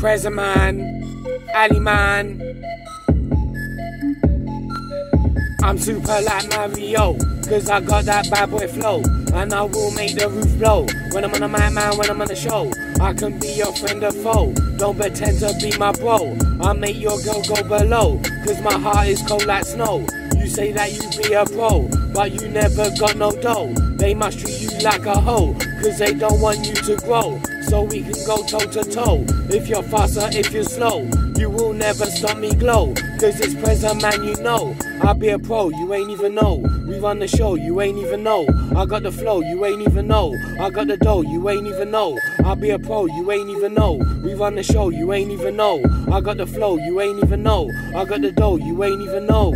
Prezzaman, Ali man. I'm super like Mario, cause I got that bad boy flow. And I will make the roof blow. When I'm on a man, man, when I'm on a show. I can be your friend or foe. Don't pretend to be my bro. I'll make your girl go below. Cause my heart is cold like snow. You say that you be a pro, but you never got no dough. They must treat you like a hoe, cause they don't want you to grow. So we can go toe to toe. If you're faster, if you're slow, you will never stop me glow. Cause it's present man, you know. I'll be a pro, you ain't even know. We run the show, you ain't even know. I got the flow, you ain't even know. I got the dough, you ain't even know. I'll be a pro, you ain't even know. We run the show, you ain't even know. I got the flow, you ain't even know. I got the dough, you ain't even know.